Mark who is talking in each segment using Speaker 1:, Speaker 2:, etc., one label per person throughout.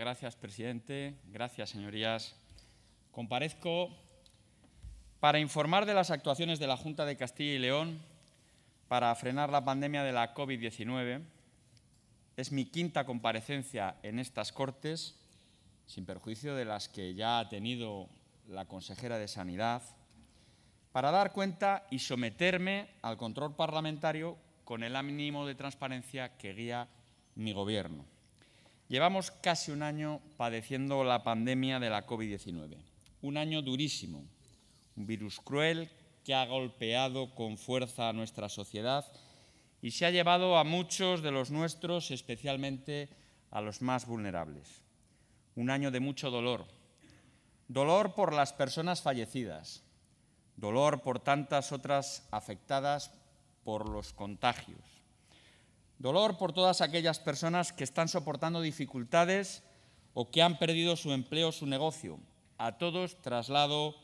Speaker 1: Gracias, presidente. Gracias, señorías. Comparezco para informar de las actuaciones de la Junta de Castilla y León para frenar la pandemia de la COVID-19. Es mi quinta comparecencia en estas Cortes, sin perjuicio de las que ya ha tenido la consejera de Sanidad, para dar cuenta y someterme al control parlamentario con el ánimo de transparencia que guía mi Gobierno. Llevamos casi un año padeciendo la pandemia de la COVID-19, un año durísimo, un virus cruel que ha golpeado con fuerza a nuestra sociedad y se ha llevado a muchos de los nuestros, especialmente a los más vulnerables. Un año de mucho dolor. Dolor por las personas fallecidas, dolor por tantas otras afectadas por los contagios, dolor por todas aquellas personas que están soportando dificultades o que han perdido su empleo o su negocio. A todos traslado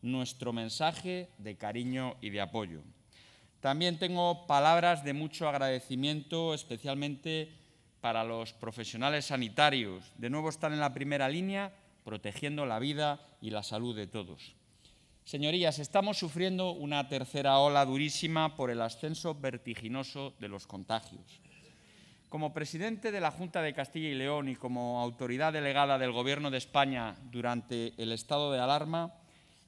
Speaker 1: nuestro mensaje de cariño y de apoyo. También tengo palabras de mucho agradecimiento, especialmente para los profesionales sanitarios. De nuevo están en la primera línea protegiendo la vida y la salud de todos. Señorías, estamos sufriendo una tercera ola durísima por el ascenso vertiginoso de los contagios. Como presidente de la Junta de Castilla y León y como autoridad delegada del Gobierno de España durante el estado de alarma,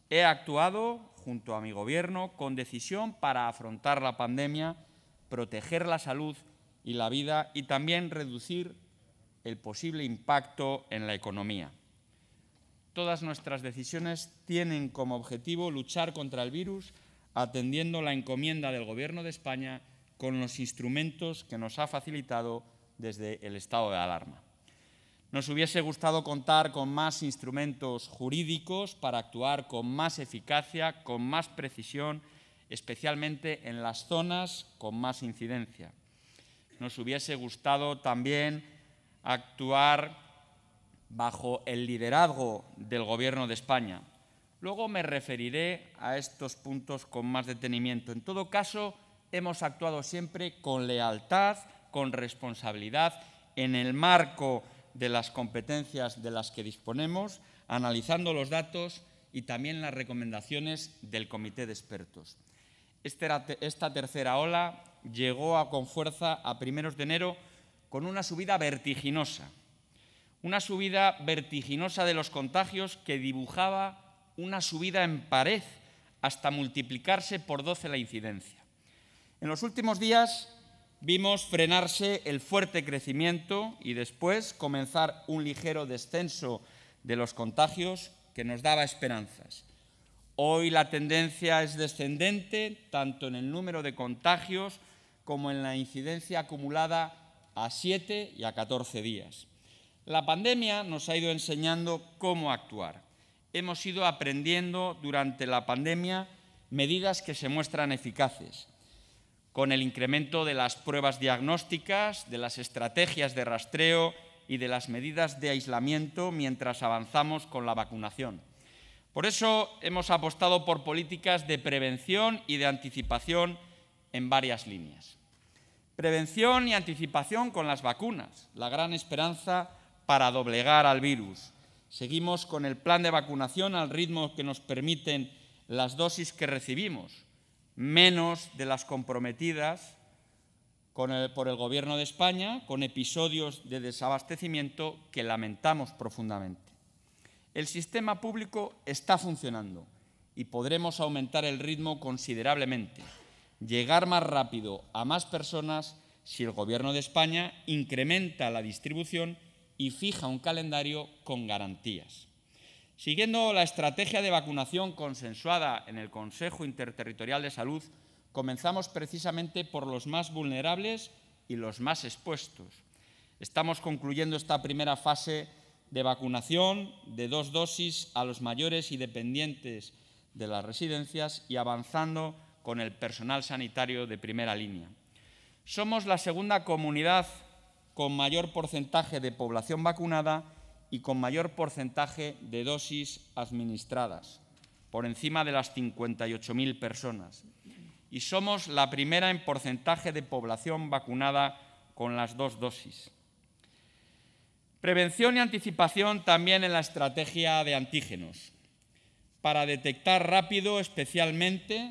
Speaker 1: He actuado junto a mi Gobierno con decisión para afrontar la pandemia, proteger la salud y la vida y también reducir el posible impacto en la economía. Todas nuestras decisiones tienen como objetivo luchar contra el virus atendiendo la encomienda del Gobierno de España con los instrumentos que nos ha facilitado desde el estado de alarma. Nos hubiese gustado contar con más instrumentos jurídicos para actuar con más eficacia, con más precisión, especialmente en las zonas con más incidencia. Nos hubiese gustado también actuar bajo el liderazgo del Gobierno de España. Luego me referiré a estos puntos con más detenimiento. En todo caso, hemos actuado siempre con lealtad, con responsabilidad, en el marco de las competencias de las que disponemos, analizando los datos y también las recomendaciones del comité de expertos. Este esta tercera ola llegó a, con fuerza a primeros de enero con una subida vertiginosa, una subida vertiginosa de los contagios que dibujaba una subida en pared hasta multiplicarse por 12 la incidencia. En los últimos días vimos frenarse el fuerte crecimiento y después comenzar un ligero descenso de los contagios que nos daba esperanzas. Hoy la tendencia es descendente tanto en el número de contagios como en la incidencia acumulada a 7 y a 14 días. La pandemia nos ha ido enseñando cómo actuar. Hemos ido aprendiendo durante la pandemia medidas que se muestran eficaces con el incremento de las pruebas diagnósticas, de las estrategias de rastreo y de las medidas de aislamiento mientras avanzamos con la vacunación. Por eso hemos apostado por políticas de prevención y de anticipación en varias líneas. Prevención y anticipación con las vacunas, la gran esperanza para doblegar al virus. Seguimos con el plan de vacunación al ritmo que nos permiten las dosis que recibimos, menos de las comprometidas por el Gobierno de España, con episodios de desabastecimiento que lamentamos profundamente. El sistema público está funcionando y podremos aumentar el ritmo considerablemente, llegar más rápido a más personas si el Gobierno de España incrementa la distribución y fija un calendario con garantías. Siguiendo la estrategia de vacunación consensuada en el Consejo Interterritorial de Salud, comenzamos precisamente por los más vulnerables y los más expuestos. Estamos concluyendo esta primera fase de vacunación de dos dosis a los mayores y dependientes de las residencias y avanzando con el personal sanitario de primera línea. Somos la segunda comunidad con mayor porcentaje de población vacunada y con mayor porcentaje de dosis administradas, por encima de las 58.000 personas. Y somos la primera en porcentaje de población vacunada con las dos dosis. Prevención y anticipación también en la estrategia de antígenos, para detectar rápido, especialmente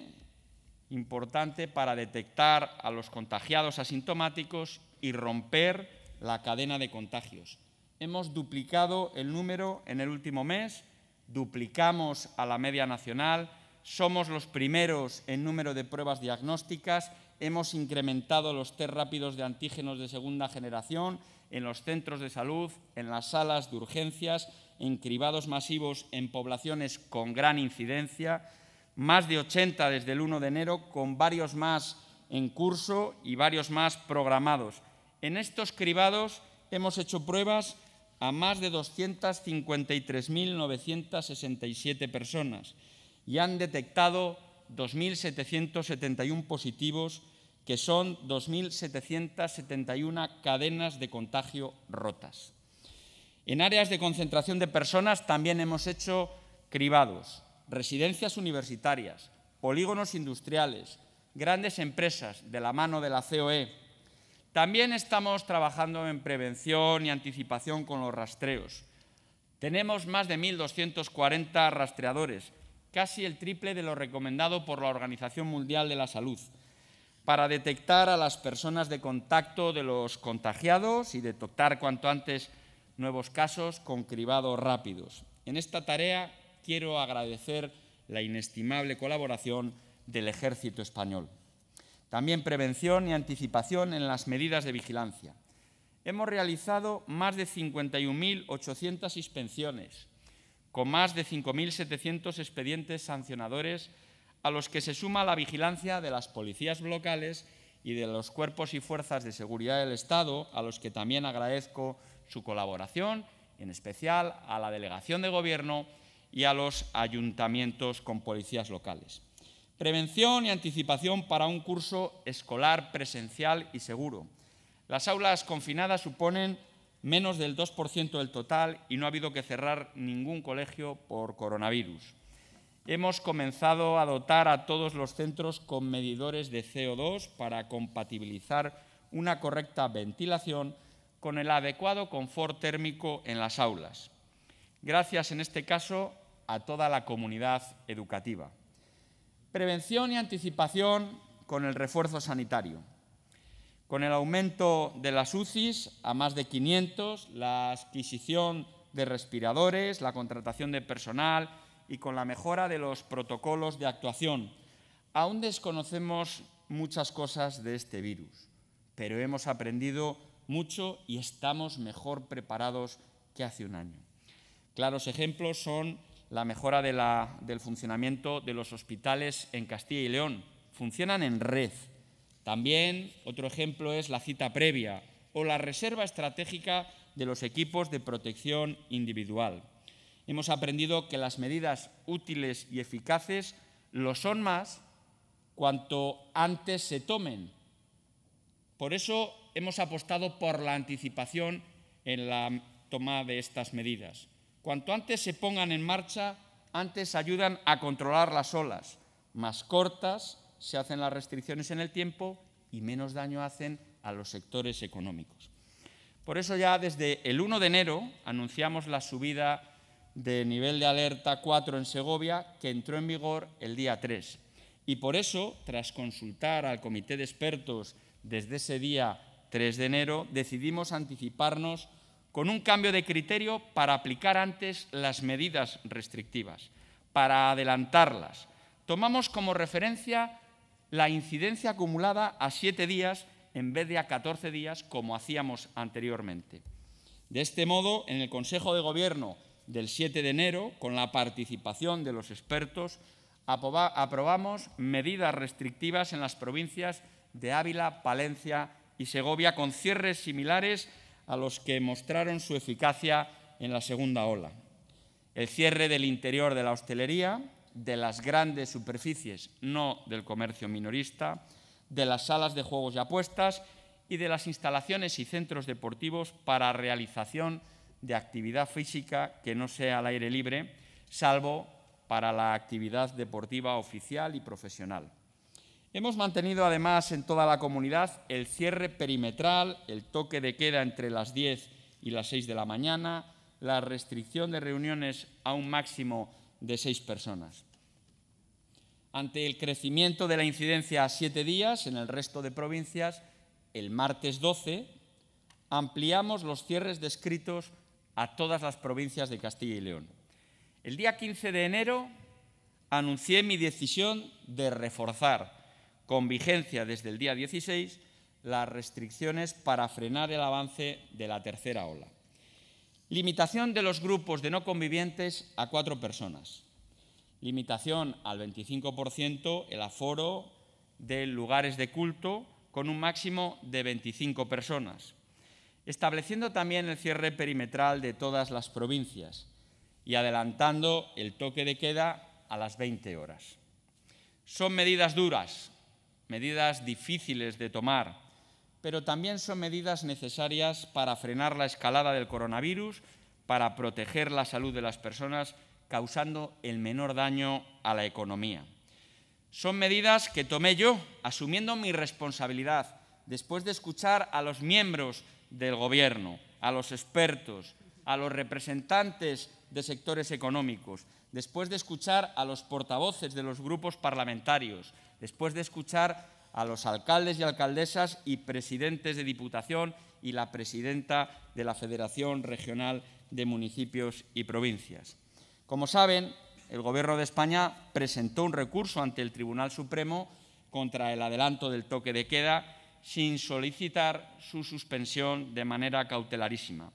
Speaker 1: importante para detectar a los contagiados asintomáticos y romper la cadena de contagios. Hemos duplicado el número en el último mes, duplicamos a la media nacional, somos los primeros en número de pruebas diagnósticas, hemos incrementado los test rápidos de antígenos de segunda generación en los centros de salud, en las salas de urgencias, en cribados masivos en poblaciones con gran incidencia, más de 80 desde el 1 de enero, con varios más en curso y varios más programados. En estos cribados hemos hecho pruebas a más de 253.967 personas y han detectado 2.771 positivos, que son 2.771 cadenas de contagio rotas. En áreas de concentración de personas también hemos hecho cribados, residencias universitarias, polígonos industriales, grandes empresas de la mano de la COE. También estamos trabajando en prevención y anticipación con los rastreos. Tenemos más de 1.240 rastreadores, casi el triple de lo recomendado por la Organización Mundial de la Salud, para detectar a las personas de contacto de los contagiados y detectar cuanto antes nuevos casos con cribados rápidos. En esta tarea quiero agradecer la inestimable colaboración del Ejército Español. También prevención y anticipación en las medidas de vigilancia. Hemos realizado más de 51.800 inspecciones, con más de 5.700 expedientes sancionadores a los que se suma la vigilancia de las policías locales y de los cuerpos y fuerzas de seguridad del Estado, a los que también agradezco su colaboración, en especial a la Delegación de Gobierno y a los ayuntamientos con policías locales. Prevención y anticipación para un curso escolar presencial y seguro. Las aulas confinadas suponen menos del 2% del total y no ha habido que cerrar ningún colegio por coronavirus. Hemos comenzado a dotar a todos los centros con medidores de CO2 para compatibilizar una correcta ventilación con el adecuado confort térmico en las aulas. Gracias, en este caso, a toda la comunidad educativa. Prevención y anticipación con el refuerzo sanitario. Con el aumento de las UCIs a más de 500, la adquisición de respiradores, la contratación de personal y con la mejora de los protocolos de actuación. Aún desconocemos muchas cosas de este virus, pero hemos aprendido mucho y estamos mejor preparados que hace un año. Claros ejemplos son la mejora del funcionamiento de los hospitales en Castilla y León. Funcionan en red. También otro ejemplo es la cita previa o la reserva estratégica de los equipos de protección individual. Hemos aprendido que las medidas útiles y eficaces lo son más cuanto antes se tomen. Por eso hemos apostado por la anticipación en la toma de estas medidas. Cuanto antes se pongan en marcha, antes ayudan a controlar las olas. Más cortas se hacen las restricciones en el tiempo y menos daño hacen a los sectores económicos. Por eso ya desde el 1 de enero anunciamos la subida de nivel de alerta 4 en Segovia, que entró en vigor el día 3. Y por eso, tras consultar al comité de expertos desde ese día 3 de enero, decidimos anticiparnos con un cambio de criterio para aplicar antes las medidas restrictivas, para adelantarlas. Tomamos como referencia la incidencia acumulada a siete días en vez de a 14 días como hacíamos anteriormente. De este modo, en el Consejo de Gobierno del 7 de enero, con la participación de los expertos, aprobamos medidas restrictivas en las provincias de Ávila, Palencia y Segovia con cierres similares a los que mostraron su eficacia en la segunda ola. El cierre del interior de la hostelería, de las grandes superficies, no del comercio minorista, de las salas de juegos y apuestas y de las instalaciones y centros deportivos para realización de actividad física que no sea al aire libre, salvo para la actividad deportiva oficial y profesional. Hemos mantenido además en toda la comunidad el cierre perimetral, el toque de queda entre las 10 y las 6 de la mañana, la restricción de reuniones a un máximo de seis personas. Ante el crecimiento de la incidencia a siete días en el resto de provincias, el martes 12 ampliamos los cierres descritos a todas las provincias de Castilla y León. El día 15 de enero anuncié mi decisión de reforzar, con vigencia desde el día 16, las restricciones para frenar el avance de la tercera ola. Limitación de los grupos de no convivientes a cuatro personas. Limitación al 25% el aforo de lugares de culto con un máximo de 25 personas. Estableciendo también el cierre perimetral de todas las provincias y adelantando el toque de queda a las 20 horas. Son medidas duras, medidas difíciles de tomar, pero también son medidas necesarias para frenar la escalada del coronavirus, para proteger la salud de las personas, causando el menor daño a la economía. Son medidas que tomé yo, asumiendo mi responsabilidad, después de escuchar a los miembros del Gobierno, a los expertos, a los representantes de sectores económicos, después de escuchar a los portavoces de los grupos parlamentarios, después de escuchar a los alcaldes y alcaldesas y presidentes de Diputación y la presidenta de la Federación Regional de Municipios y Provincias. Como saben, el Gobierno de España presentó un recurso ante el Tribunal Supremo contra el adelanto del toque de queda sin solicitar su suspensión de manera cautelarísima.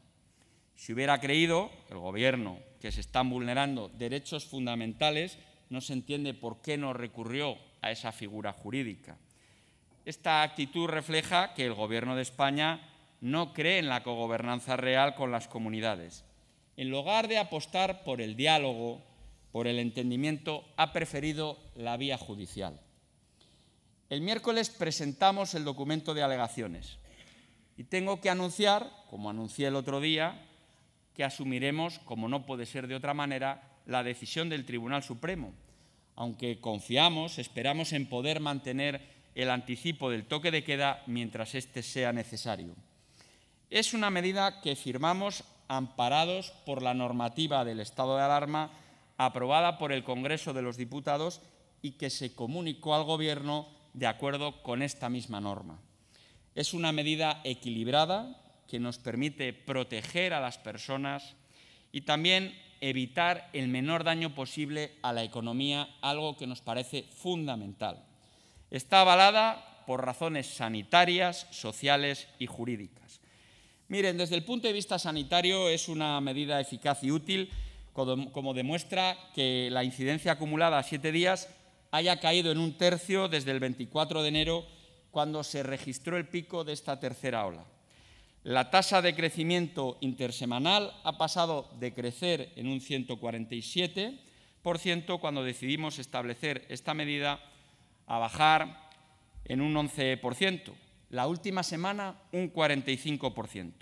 Speaker 1: Si hubiera creído el Gobierno que se están vulnerando derechos fundamentales, no se entiende por qué no recurrió a esa figura jurídica. Esta actitud refleja que el Gobierno de España no cree en la cogobernanza real con las comunidades. En lugar de apostar por el diálogo, por el entendimiento, ha preferido la vía judicial. El miércoles presentamos el documento de alegaciones y tengo que anunciar, como anuncié el otro día, que asumiremos, como no puede ser de otra manera, la decisión del Tribunal Supremo, aunque confiamos, esperamos en poder mantener el anticipo del toque de queda mientras éste sea necesario. Es una medida que firmamos amparados por la normativa del estado de alarma aprobada por el Congreso de los Diputados y que se comunicó al Gobierno de acuerdo con esta misma norma. Es una medida equilibrada que nos permite proteger a las personas y también evitar el menor daño posible a la economía, algo que nos parece fundamental. Está avalada por razones sanitarias, sociales y jurídicas. Miren, desde el punto de vista sanitario es una medida eficaz y útil, como demuestra que la incidencia acumulada a siete días haya caído en un tercio desde el 24 de enero, cuando se registró el pico de esta tercera ola. La tasa de crecimiento intersemanal ha pasado de crecer en un 147% cuando decidimos establecer esta medida a bajar en un 11%, la última semana un 45%.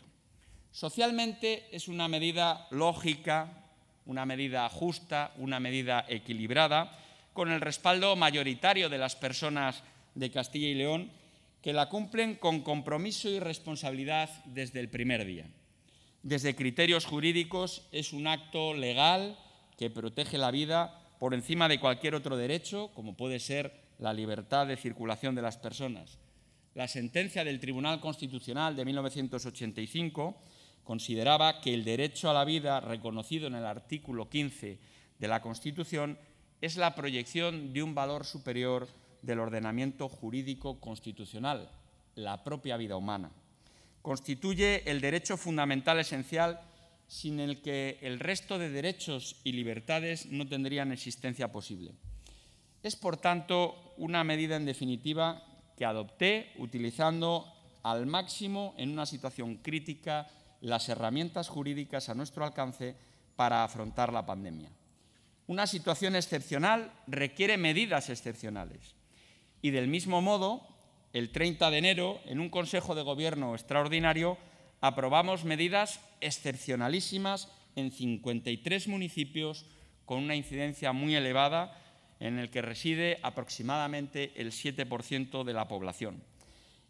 Speaker 1: Socialmente es una medida lógica, una medida justa, una medida equilibrada, con el respaldo mayoritario de las personas de Castilla y León que la cumplen con compromiso y responsabilidad desde el primer día. Desde criterios jurídicos es un acto legal que protege la vida por encima de cualquier otro derecho, como puede ser la libertad de circulación de las personas. La sentencia del Tribunal Constitucional de 1985 consideraba que el derecho a la vida reconocido en el artículo 15 de la Constitución es la proyección de un valor superior del ordenamiento jurídico constitucional, la propia vida humana. Constituye el derecho fundamental esencial sin el que el resto de derechos y libertades no tendrían existencia posible. Es, por tanto, una medida en definitiva que adopté utilizando al máximo en una situación crítica las herramientas jurídicas a nuestro alcance para afrontar la pandemia. Una situación excepcional requiere medidas excepcionales. Y del mismo modo, el 30 de enero, en un Consejo de Gobierno extraordinario, aprobamos medidas excepcionalísimas en 53 municipios con una incidencia muy elevada en el que reside aproximadamente el 7% de la población.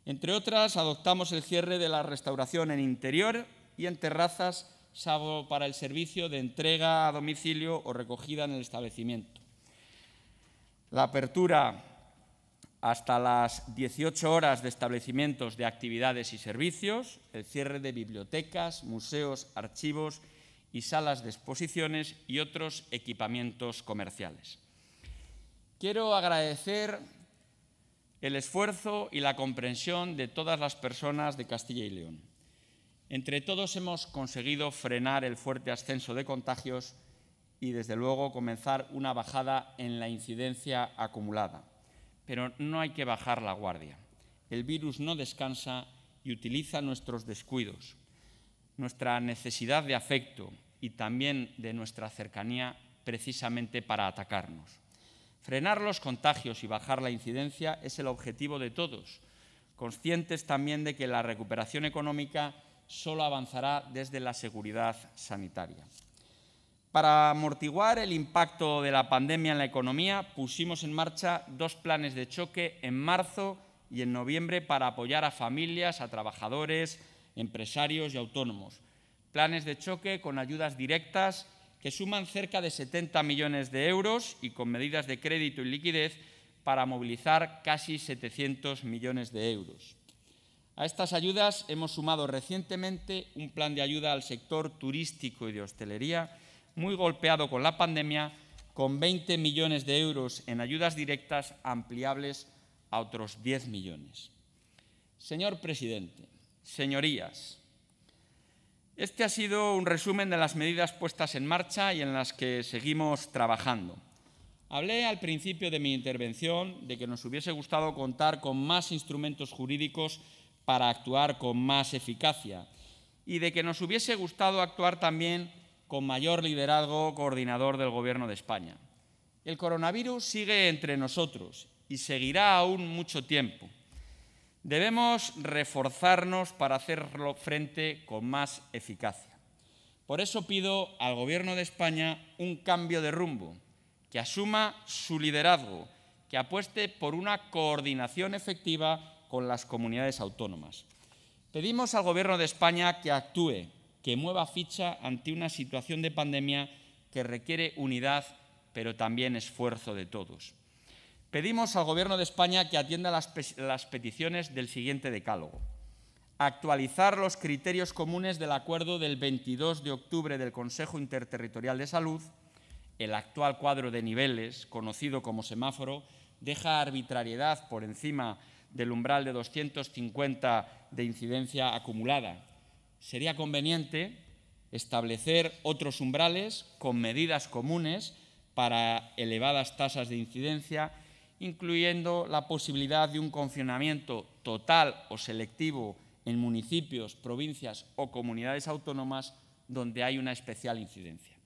Speaker 1: Entre otras, adoptamos el cierre de la restauración en interior y en terrazas, salvo para el servicio de entrega a domicilio o recogida en el establecimiento. La apertura hasta las 18 horas de establecimientos de actividades y servicios, el cierre de bibliotecas, museos, archivos y salas de exposiciones y otros equipamientos comerciales. Quiero agradecer el esfuerzo y la comprensión de todas las personas de Castilla y León. Entre todos hemos conseguido frenar el fuerte ascenso de contagios y, desde luego, comenzar una bajada en la incidencia acumulada. Pero no hay que bajar la guardia. El virus no descansa y utiliza nuestros descuidos, nuestra necesidad de afecto y también de nuestra cercanía precisamente para atacarnos. Frenar los contagios y bajar la incidencia es el objetivo de todos, conscientes también de que la recuperación económica solo avanzará desde la seguridad sanitaria. Para amortiguar el impacto de la pandemia en la economía, pusimos en marcha dos planes de choque en marzo y en noviembre para apoyar a familias, a trabajadores, empresarios y autónomos. Planes de choque con ayudas directas que suman cerca de 70 millones de euros y con medidas de crédito y liquidez para movilizar casi 700 millones de euros. A estas ayudas hemos sumado recientemente un plan de ayuda al sector turístico y de hostelería, muy golpeado con la pandemia, con 20 millones de euros en ayudas directas ampliables a otros 10 millones. Señor presidente, señorías, este ha sido un resumen de las medidas puestas en marcha y en las que seguimos trabajando. Hablé al principio de mi intervención de que nos hubiese gustado contar con más instrumentos jurídicos para actuar con más eficacia y de que nos hubiese gustado actuar también con mayor liderazgo coordinador del Gobierno de España. El coronavirus sigue entre nosotros y seguirá aún mucho tiempo. Debemos reforzarnos para hacerlo frente con más eficacia. Por eso pido al Gobierno de España un cambio de rumbo, que asuma su liderazgo, que apueste por una coordinación efectiva con las comunidades autónomas. Pedimos al Gobierno de España que actúe, que mueva ficha ante una situación de pandemia que requiere unidad, pero también esfuerzo de todos. Pedimos al Gobierno de España que atienda las, peticiones del siguiente decálogo. Actualizar los criterios comunes del acuerdo del 22 de octubre del Consejo Interterritorial de Salud. El actual cuadro de niveles, conocido como semáforo, deja arbitrariedad por encima del umbral de 250 de incidencia acumulada. Sería conveniente establecer otros umbrales con medidas comunes para elevadas tasas de incidencia incluyendo la posibilidad de un confinamiento total o selectivo en municipios, provincias o comunidades autónomas donde hay una especial incidencia.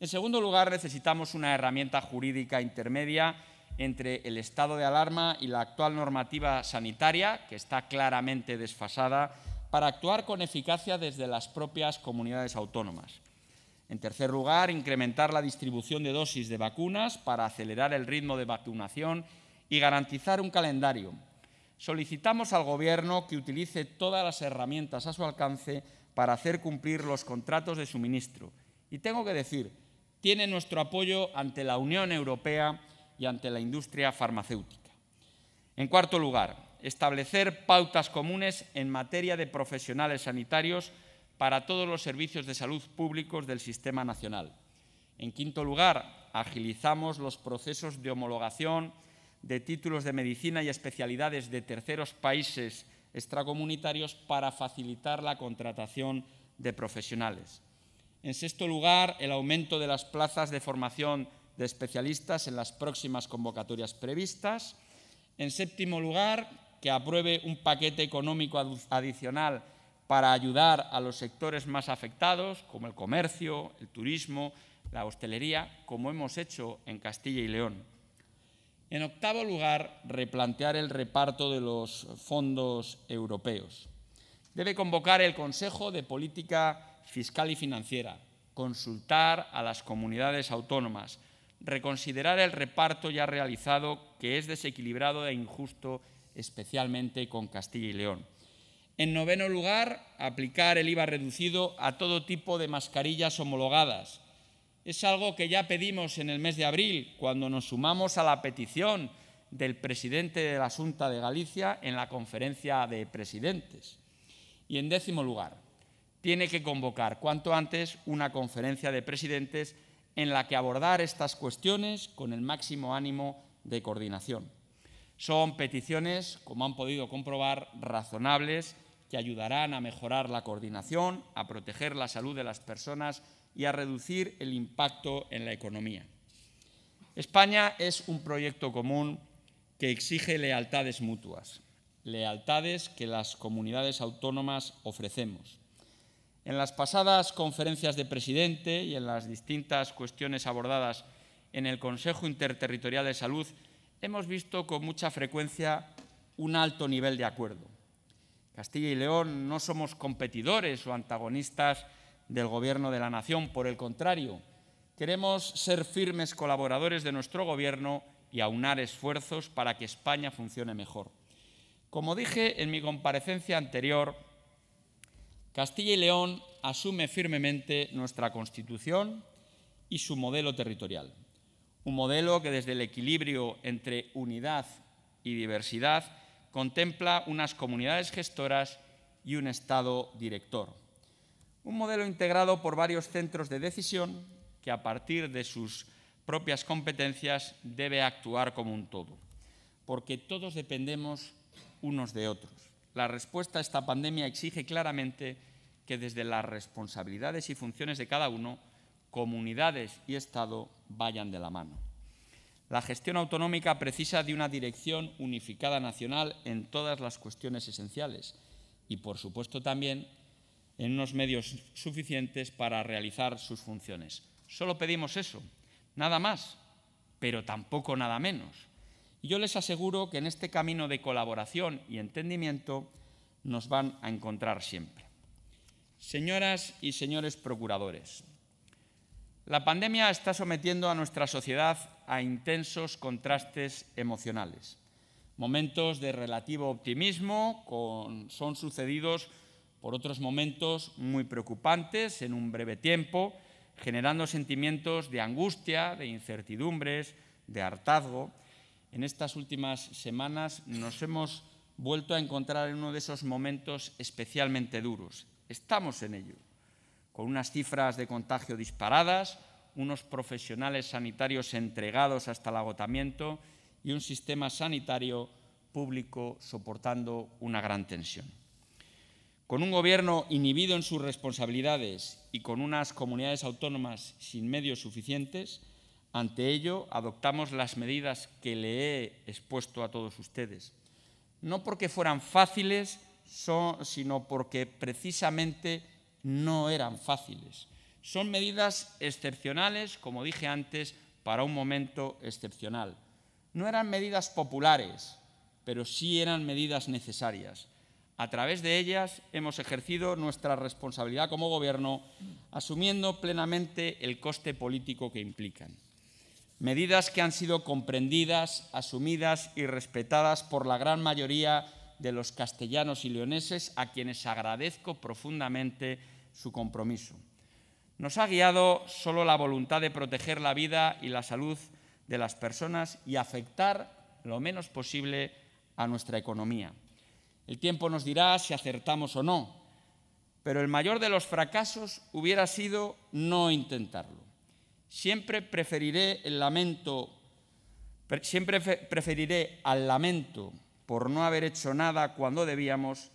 Speaker 1: En segundo lugar, necesitamos una herramienta jurídica intermedia entre el estado de alarma y la actual normativa sanitaria, que está claramente desfasada, para actuar con eficacia desde las propias comunidades autónomas. En tercer lugar, incrementar la distribución de dosis de vacunas para acelerar el ritmo de vacunación y garantizar un calendario. Solicitamos al Gobierno que utilice todas las herramientas a su alcance para hacer cumplir los contratos de suministro. Y tengo que decir, tiene nuestro apoyo ante la Unión Europea y ante la industria farmacéutica. En cuarto lugar, establecer pautas comunes en materia de profesionales sanitarios para todos los servicios de salud públicos del Sistema Nacional. En quinto lugar, agilizamos los procesos de homologación de títulos de medicina y especialidades de terceros países extracomunitarios para facilitar la contratación de profesionales. En sexto lugar, el aumento de las plazas de formación de especialistas en las próximas convocatorias previstas. En séptimo lugar, que apruebe un paquete económico adicional para ayudar a los sectores más afectados, como el comercio, el turismo, la hostelería, como hemos hecho en Castilla y León. En octavo lugar, replantear el reparto de los fondos europeos. Debe convocar el Consejo de Política Fiscal y Financiera, consultar a las comunidades autónomas, reconsiderar el reparto ya realizado, que es desequilibrado e injusto, especialmente con Castilla y León En noveno lugar, aplicar el IVA reducido a todo tipo de mascarillas homologadas. Es algo que ya pedimos en el mes de abril, cuando nos sumamos a la petición del presidente de la Junta de Galicia en la conferencia de presidentes. Y en décimo lugar, tiene que convocar cuanto antes una conferencia de presidentes en la que abordar estas cuestiones con el máximo ánimo de coordinación. Son peticiones, como han podido comprobar, razonables que ayudarán a mejorar la coordinación, a proteger la salud de las personas y a reducir el impacto en la economía. España es un proyecto común que exige lealtades mutuas, lealtades que las comunidades autónomas ofrecemos. En las pasadas conferencias de presidente y en las distintas cuestiones abordadas en el Consejo Interterritorial de Salud, hemos visto con mucha frecuencia un alto nivel de acuerdo. Castilla y León no somos competidores o antagonistas del Gobierno de la Nación, por el contrario, queremos ser firmes colaboradores de nuestro Gobierno y aunar esfuerzos para que España funcione mejor. Como dije en mi comparecencia anterior, Castilla y León asume firmemente nuestra Constitución y su modelo territorial. Un modelo que desde el equilibrio entre unidad y diversidad contempla unas comunidades gestoras y un Estado director. Un modelo integrado por varios centros de decisión que a partir de sus propias competencias debe actuar como un todo, porque todos dependemos unos de otros. La respuesta a esta pandemia exige claramente que desde las responsabilidades y funciones de cada uno, comunidades y Estado vayan de la mano. La gestión autonómica precisa de una dirección unificada nacional en todas las cuestiones esenciales y, por supuesto, también en unos medios suficientes para realizar sus funciones. Solo pedimos eso, nada más, pero tampoco nada menos. Yo les aseguro que en este camino de colaboración y entendimiento nos van a encontrar siempre. Señoras y señores procuradores, la pandemia está sometiendo a nuestra sociedad a intensos contrastes emocionales. Momentos de relativo optimismo son sucedidos por otros momentos muy preocupantes en un breve tiempo, generando sentimientos de angustia, de incertidumbres, de hartazgo. En estas últimas semanas nos hemos vuelto a encontrar en uno de esos momentos especialmente duros. Estamos en ello, con unas cifras de contagio disparadas, unos profesionales sanitarios entregados hasta el agotamiento y un sistema sanitario público soportando una gran tensión. Con un gobierno inhibido en sus responsabilidades y con unas comunidades autónomas sin medios suficientes, ante ello adoptamos las medidas que le he expuesto a todos ustedes. No porque fueran fáciles, sino porque precisamente no eran fáciles. Son medidas excepcionales, como dije antes, para un momento excepcional. No eran medidas populares, pero sí eran medidas necesarias. A través de ellas hemos ejercido nuestra responsabilidad como Gobierno, asumiendo plenamente el coste político que implican. Medidas que han sido comprendidas, asumidas y respetadas por la gran mayoría de los castellanos y leoneses, a quienes agradezco profundamente su compromiso. Nos ha guiado solo la voluntad de proteger la vida y la salud de las personas y afectar lo menos posible a nuestra economía. El tiempo nos dirá si acertamos o no, pero el mayor de los fracasos hubiera sido no intentarlo. Siempre preferiré el lamento, siempre preferiré al lamento por no haber hecho nada cuando debíamos,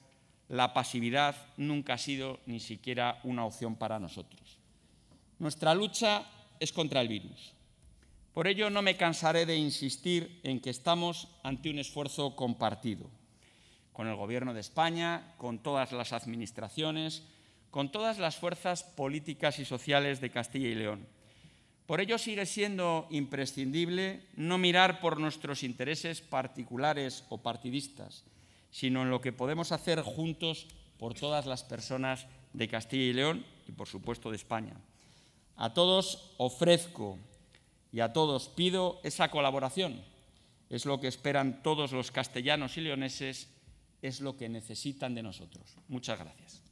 Speaker 1: la pasividad nunca ha sido ni siquiera una opción para nosotros. Nuestra lucha es contra el virus. Por ello no me cansaré de insistir en que estamos ante un esfuerzo compartido con el Gobierno de España, con todas las administraciones, con todas las fuerzas políticas y sociales de Castilla y León. Por ello sigue siendo imprescindible no mirar por nuestros intereses particulares o partidistas, sino en lo que podemos hacer juntos por todas las personas de Castilla y León y, por supuesto, de España. A todos ofrezco y a todos pido esa colaboración. Es lo que esperan todos los castellanos y leoneses es lo que necesitan de nosotros. Muchas gracias.